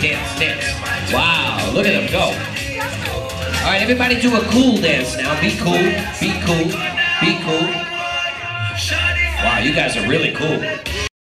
dance, dance. Wow, look at them go. All right, everybody do a cool dance now. Be cool, be cool, be cool. Wow, you guys are really cool.